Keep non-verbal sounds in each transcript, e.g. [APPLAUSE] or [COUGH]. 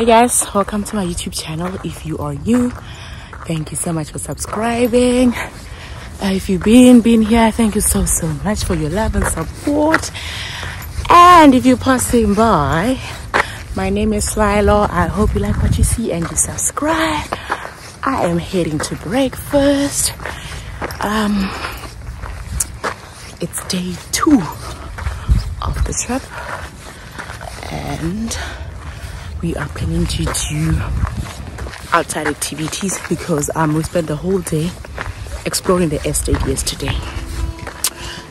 Hey guys, welcome to my YouTube channel. If you are new, thank you so much for subscribing. Uh, if you've been been here, thank you so so much for your love and support. And if you're passing by, my name is Selaelo. I hope you like what you see and you subscribe. I am heading to breakfast. Um, it's day two of the trip, and we are planning to do outside activities because um, we spent the whole day exploring the estate yesterday.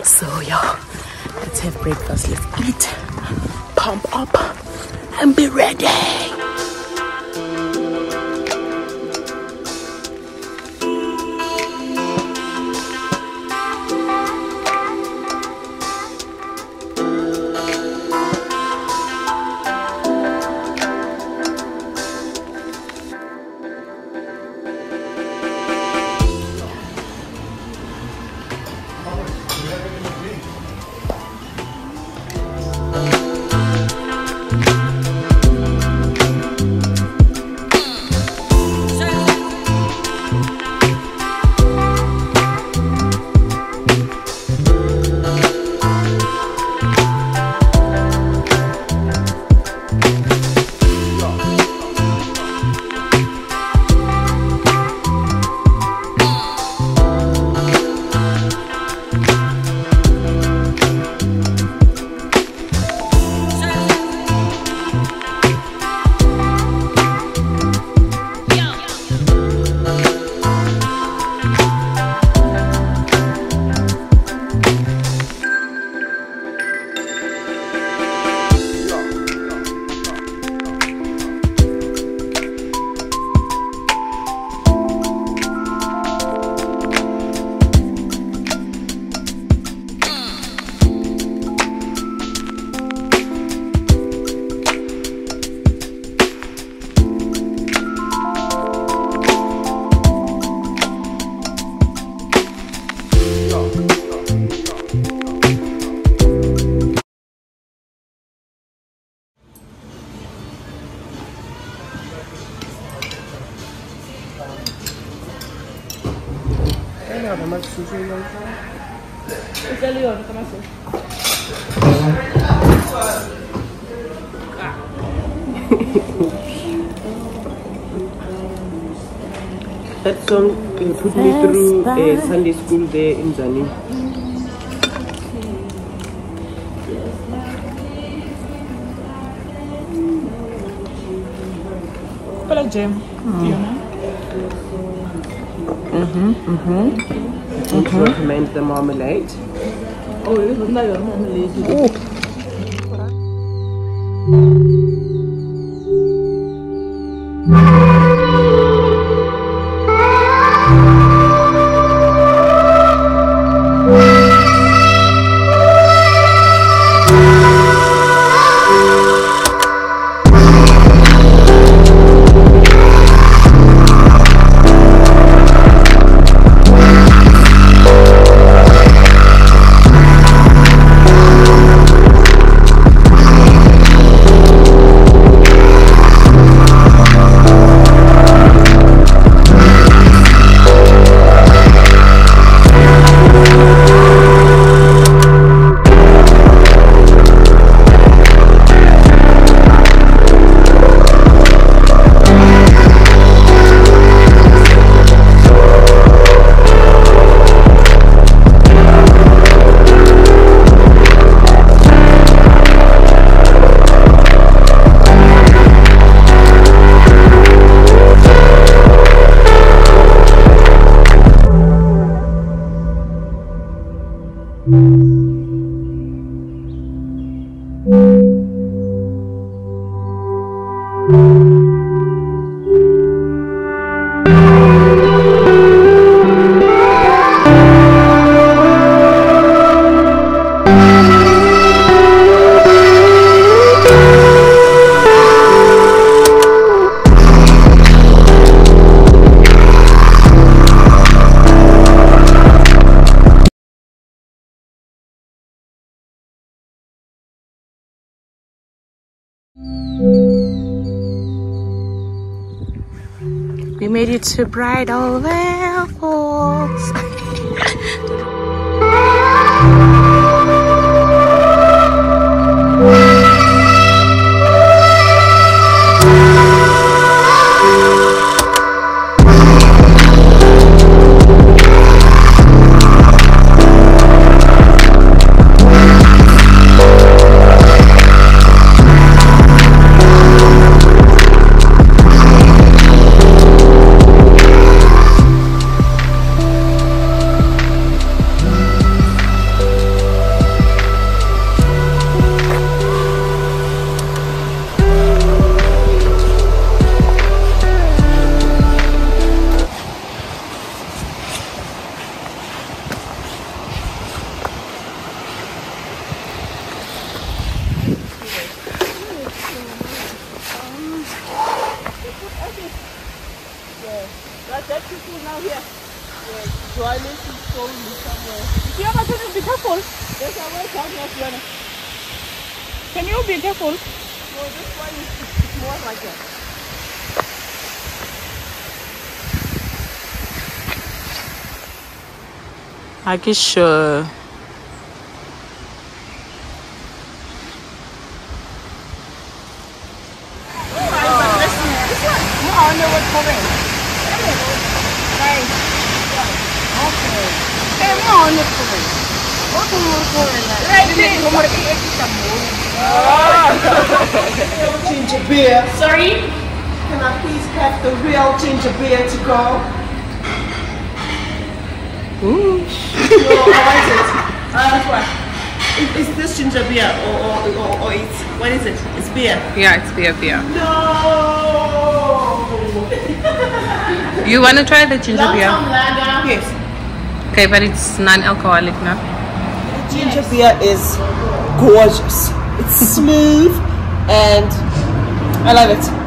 So yeah, let's have breakfast, let's eat, pump up, and be ready. That song uh, put me through uh, Sunday school there in Zani. Qual é o jam? Would you recommend the marmalade? Oh, eu não dá eu não made it to Bridal Veil Falls. [LAUGHS] You sure? Ginger beer. Sorry? Can I please have the real ginger beer to go? Ooh. no, what is it? Uh, this one. Is, is this ginger beer or, or, or, or it's, what is it? It's beer. Yeah, it's beer beer. No! You wanna try the ginger Long beer? Tom lager. Yes. Okay, but it's non-alcoholic, no? The ginger beer is gorgeous. It's smooth and I love it.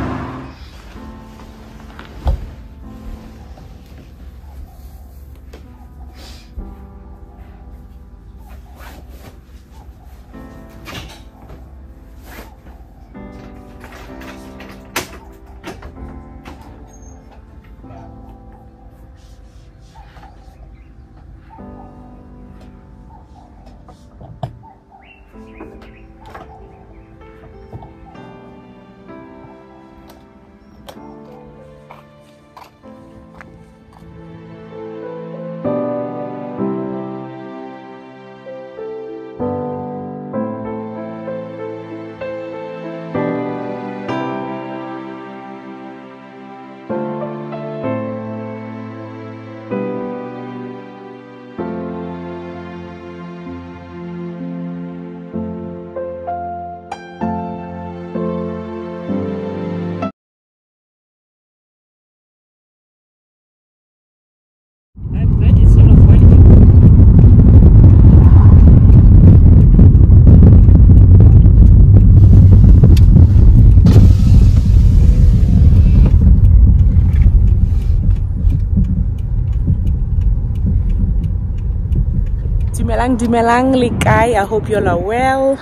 Dimelang, le kae? I hope you all are well.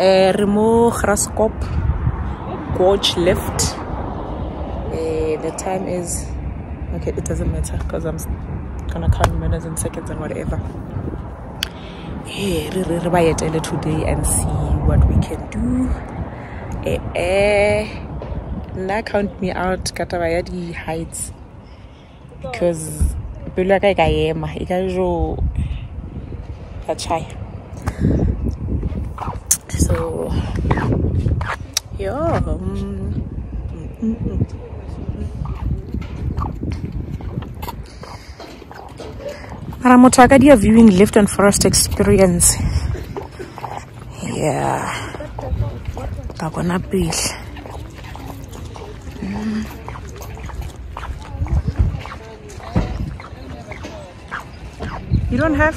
Uh, re mo Graskop Gorge Lift. Uh, the time is okay. It doesn't matter because I'm gonna count minutes and seconds and whatever. Eh, ba etele today and see what we can do. Eh, eh, nna count me out ka taba di heights because pelo ya ka e jo chaya so yeah mm, mm, mara motho a ka dia viewing lift and forest experience. Yeah. Ka bona pele. Mm. you don't have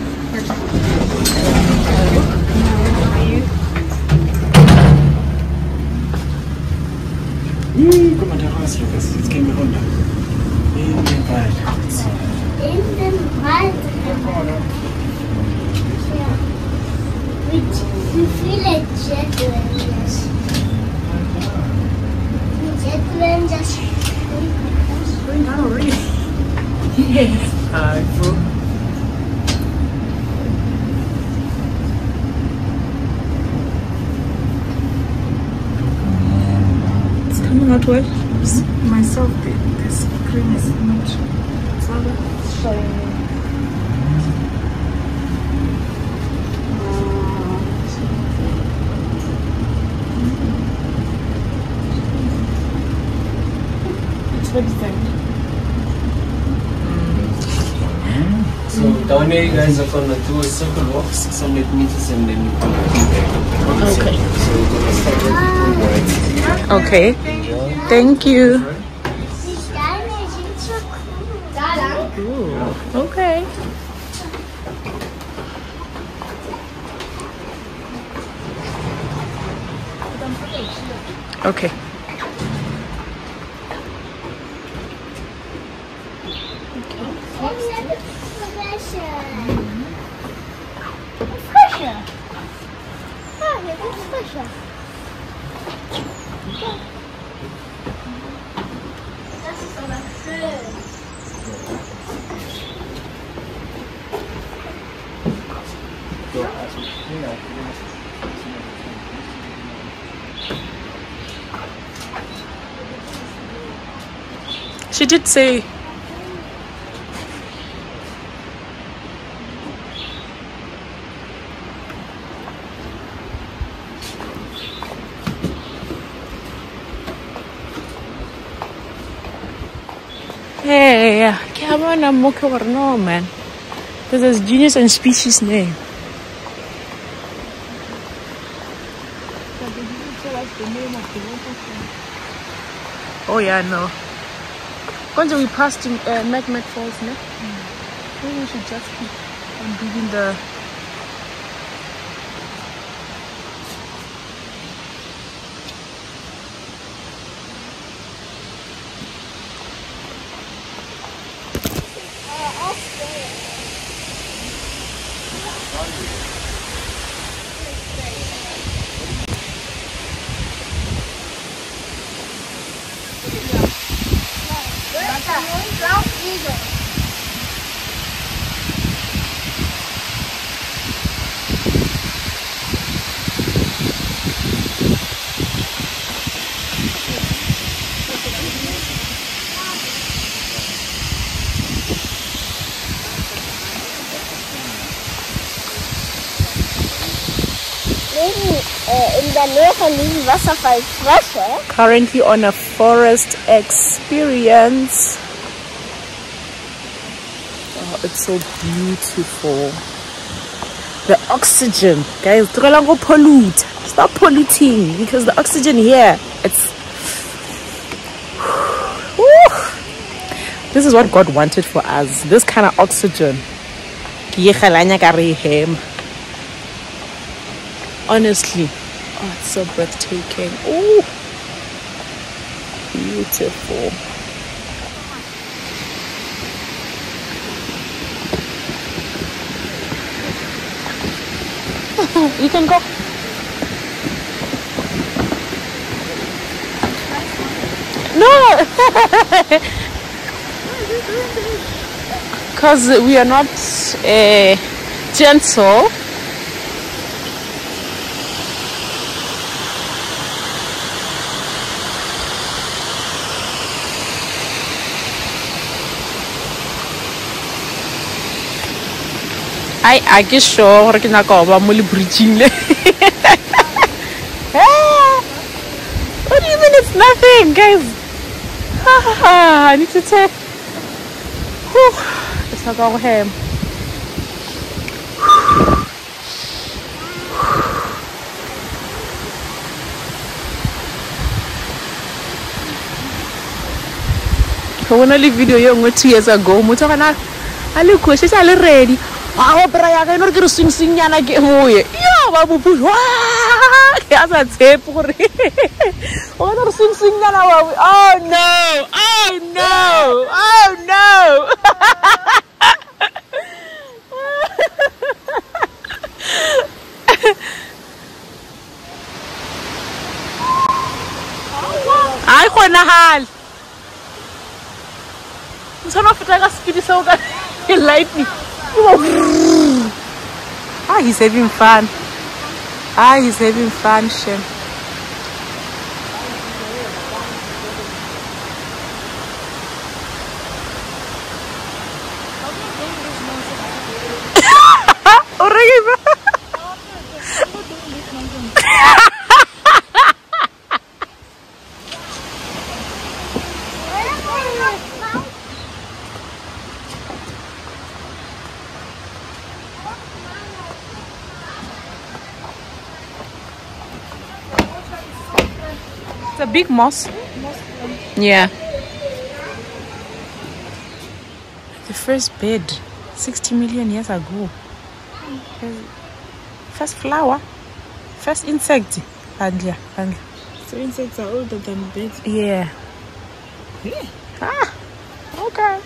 Rangers. Hi. It's coming out well. Myself, the, the screen is not it's showing. It's very thin. So down here, you guys are gonna do a circle walk, 600 meters, and then you come back. Okay. So we're gonna start with the right. Okay. Thank you. Die Steine sind so cool. Da lang. Okay. Okay. Did say. Hey, come on, I'm or no, man. This is genus and species name. Oh yeah, no. Once we passed in uh, Magnet Falls, no? Maybe we should just keep on reading the. Der Nähe von diesem Wasserfall Frösche. Currently on a forest experience. Oh, it's so beautiful. The oxygen, guys, tlogelang go pollute. Stop polluting because the oxygen here, it's. [SIGHS] Whew. This is what God wanted for us. This kind of oxygen. Ke kgelanya ka re hema. Honestly, oh, it's so breathtaking. Oh, beautiful. you can go. No, [LAUGHS] because we are not uh, gentle. I I ke sure gore ke go ba mo le bridging [LAUGHS] le. Ah, what do you mean it's nothing guys? Ah, I need to take Whew, it's not go ham go bona le video ye nngwe two years ago. Motho gona a le kgoši a le ready a opera ya ka eno re ke re swing-swing nyana ke moye. Yo ba bopuso ke a sa tshepe gore o kene re swing-swing nyana babu oh no. Oh no. Oh no. Hayi kgonagale o tshwana go feta ka speed seo ka [LAUGHS] lightning ah he's having fun. Ah he's having fun shem. [LAUGHS] O [LAUGHS] reng It's a big moss. Yeah. The first bed, 60 million years ago. First flower, first insect. Andla, andla. So insects are older than birds. Yeah. Ah, okay.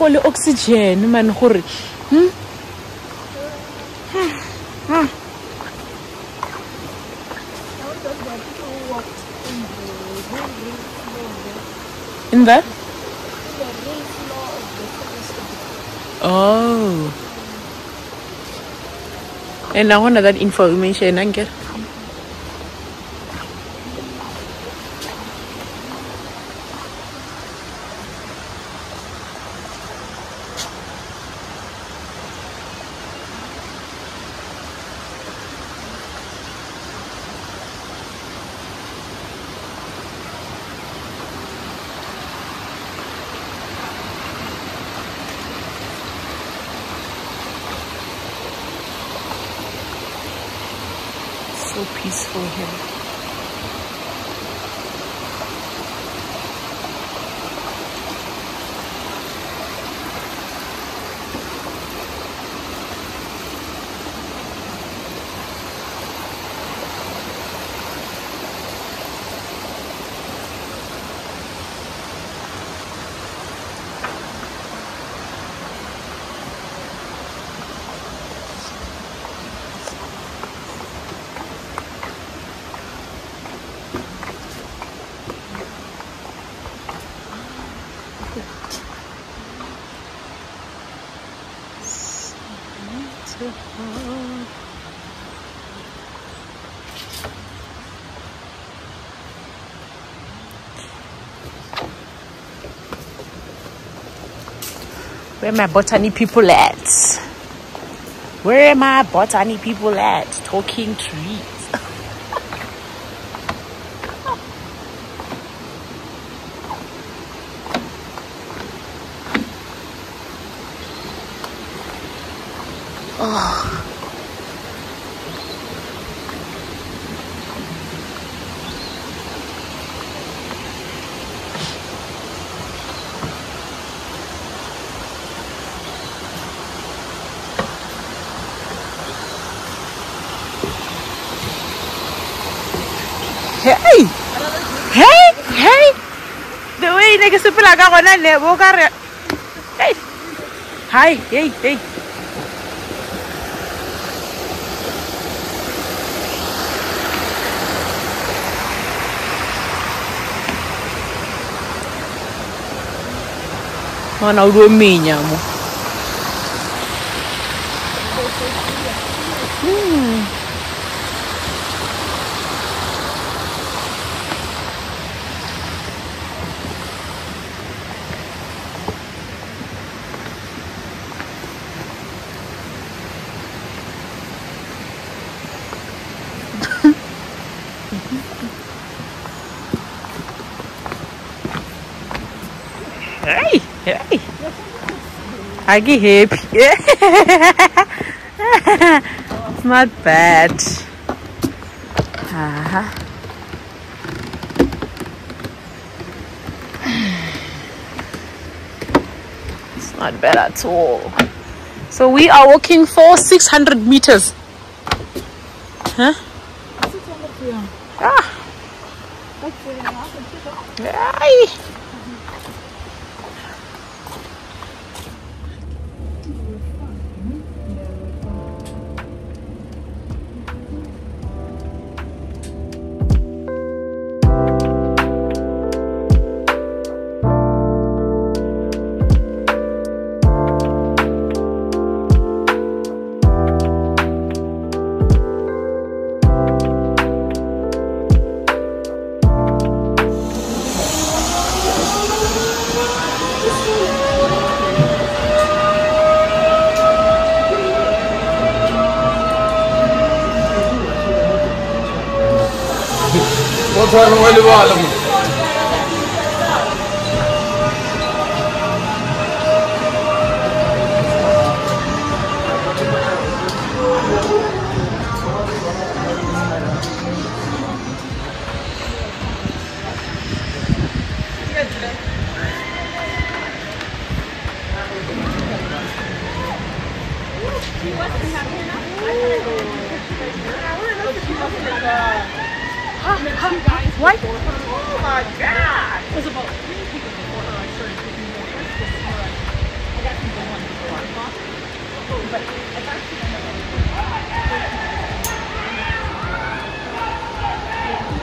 Ko le oxygen man gore hmm? in the? Oh. And I wanted that information so Where my botany people at? Where my botany people at? Talking trees. Hey! Hey! Hey! The way ne ke sepela ka gona le bo ka re Hey! Hi, hey, hey. Mana udah minya mo. Hey! Hey! I get happy. [LAUGHS] it's not bad. Uh-huh. [SIGHS] It's not bad at all. So we are walking for 600 meters. Huh? ああい。والوالد But I got to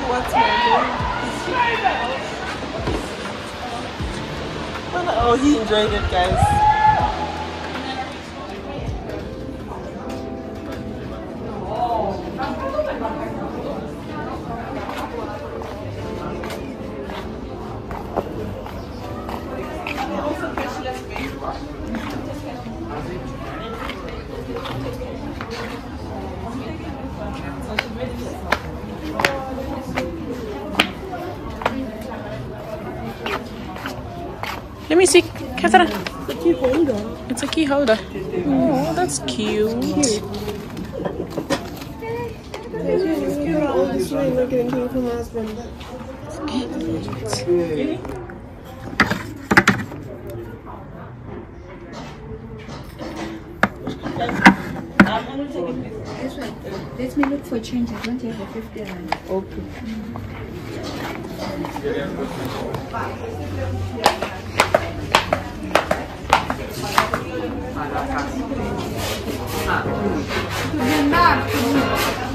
What's my [LAUGHS] Oh, he enjoyed it, guys. Key holder. Oh, that's cute. all this way, we're getting came from my husband. Let me look for change. I don't have a 50 rand. Voilà, ça. Ah. Bien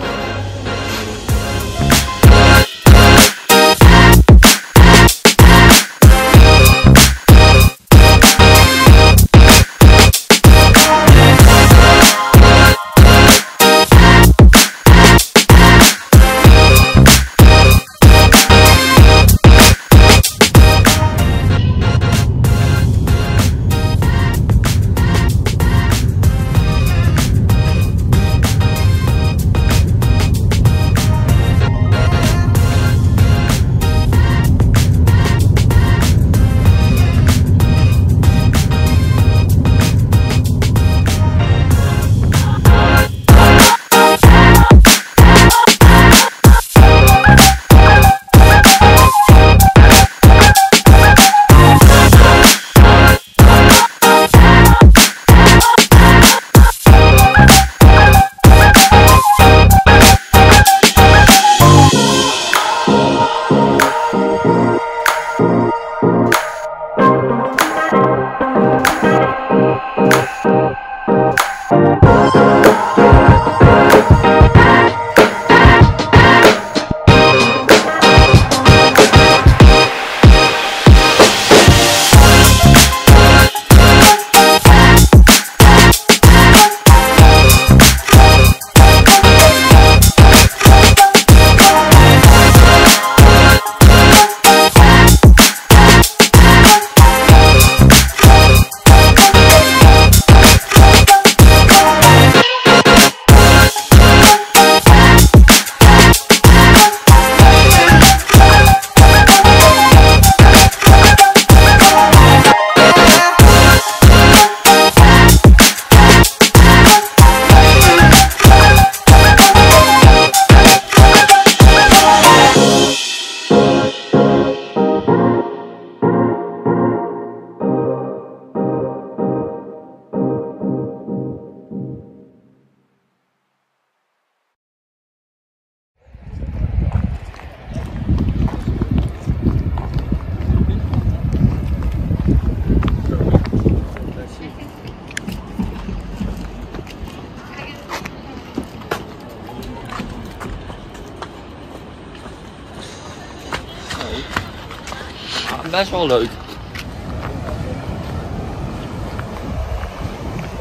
best wel leuk.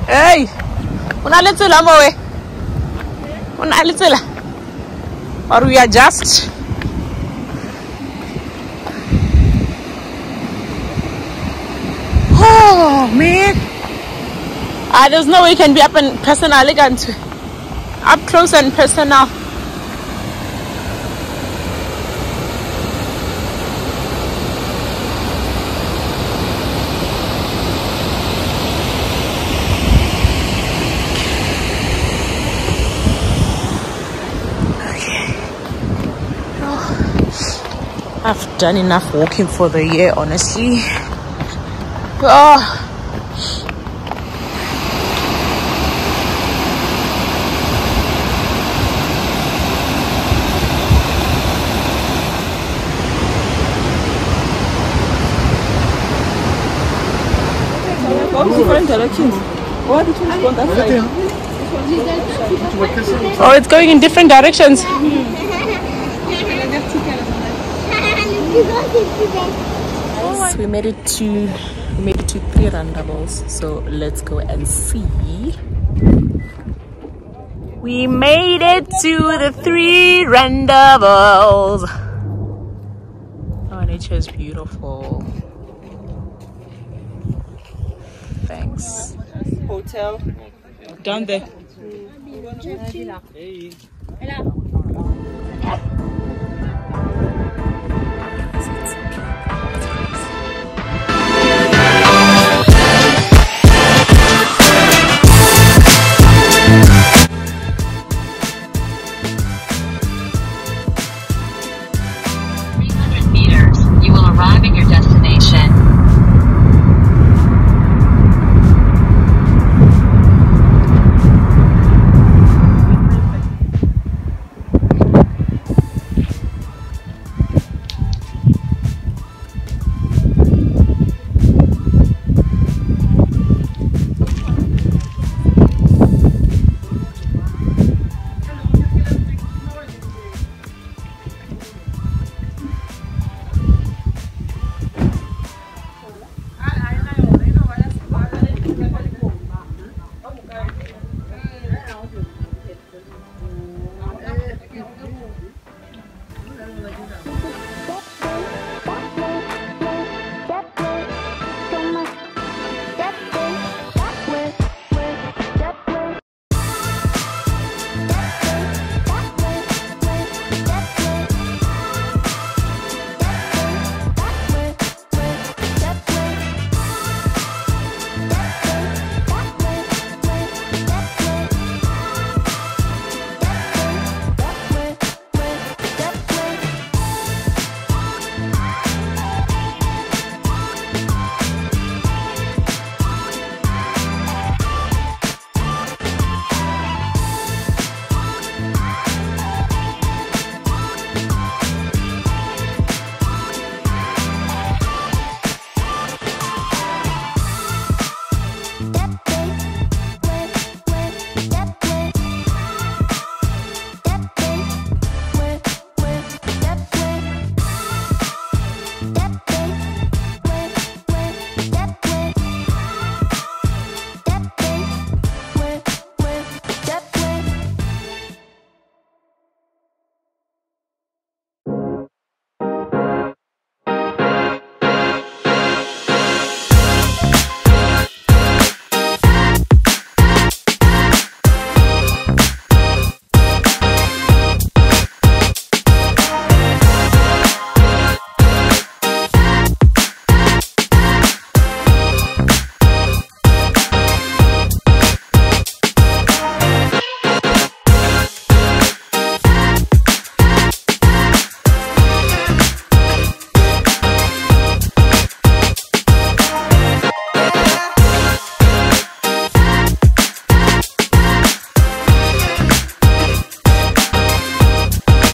Hey! Una le tsela mo we. Le tsela. Or we are just Oh man. Ah, there's no way you can be up and personal elegant. Up close and personal. I've done enough walking for the year, honestly. Oh. Go different directions. Why did you go that oh, it's going in different directions. So we made it to we made it to three Rondavels. So let's go and see. We made it to the three Rondavels. Oh, nature is beautiful. Thanks. Hotel. Down there.